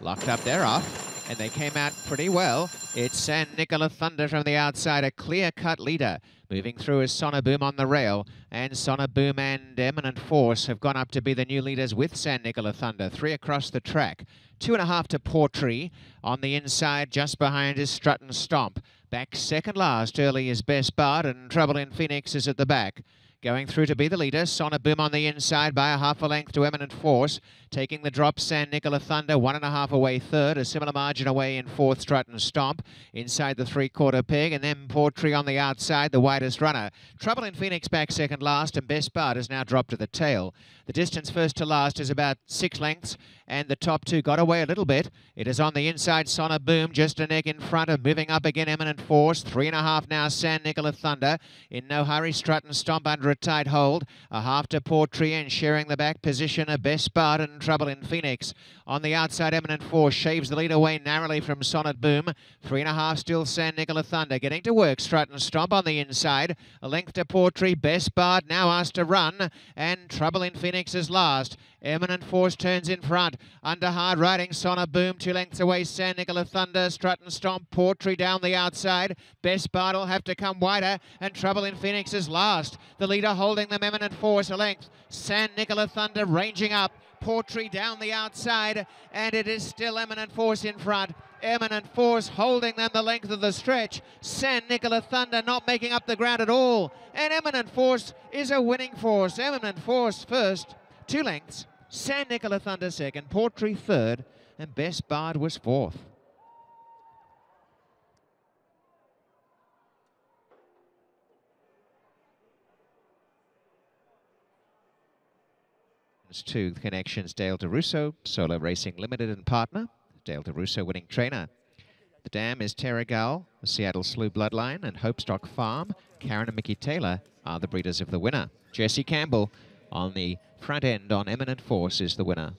Locked up, they're off, and they came out pretty well. It's San Nicola Thunder from the outside, a clear-cut leader. Moving through is Boom on the rail, and Boom and Eminent Force have gone up to be the new leaders with San Nicola Thunder. Three across the track. Two and a half to Portree. On the inside, just behind is Strut and Stomp. Back second last, early is Best Bud, and Trouble in Phoenix is at the back. Going through to be the leader, Boom on the inside by a half a length to Eminent Force. Taking the drop, San Nicola Thunder, one and a half away third. A similar margin away in fourth, Strut and Stomp. Inside the three-quarter peg, and then Portree on the outside, the widest runner. Trouble in Phoenix back second last, and Best Bud has now dropped to the tail. The distance first to last is about six lengths, and the top two got away a little bit. It is on the inside, Boom, just a neck in front of moving up again, Eminent Force. Three and a half now, San Nicola Thunder. In no hurry, Strut and Stomp under tight hold. A half to Portree and sharing the back position, a Best Bud and Trouble in Phoenix. On the outside, Eminent Force shaves the lead away narrowly from Sonnet Boom. Three and a half still San Nicola Thunder. Getting to work, Strut and Stomp on the inside. A length to Portree. Best Bard now asked to run. And Trouble in Phoenix is last. Eminent Force turns in front. Under hard riding, Sonnet Boom. Two lengths away, San Nicola Thunder. Strut and Stomp. Portree down the outside. Best Bard will have to come wider. And Trouble in Phoenix is last. The leader holding them, Eminent Force length. San Nicola Thunder ranging up. Portree down the outside, and it is still Eminent Force in front. Eminent Force holding them the length of the stretch. San Nicola Thunder not making up the ground at all. And Eminent Force is a winning force. Eminent Force first, two lengths. San Nicola Thunder second, Portree third, and Best Bard was fourth. To Connections Dale DeRusso, Solo Racing Limited and partner. Dale DeRusso winning trainer. The dam is Terragal, Seattle Slew Bloodline, and Hopestock Farm. Karen and Mickey Taylor are the breeders of the winner. Jesse Campbell on the front end on Eminent Force is the winner.